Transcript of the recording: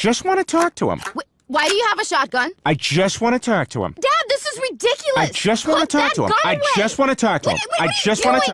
just want to talk to him. Wait, Why do you have a shotgun? I just want to talk to him. Dad, this is ridiculous. I just want to talk to him. I just want to talk to him. I just want to.